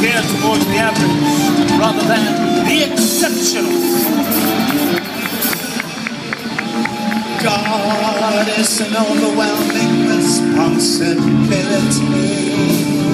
geared towards the average rather than the exceptional. God is an overwhelming responsibility.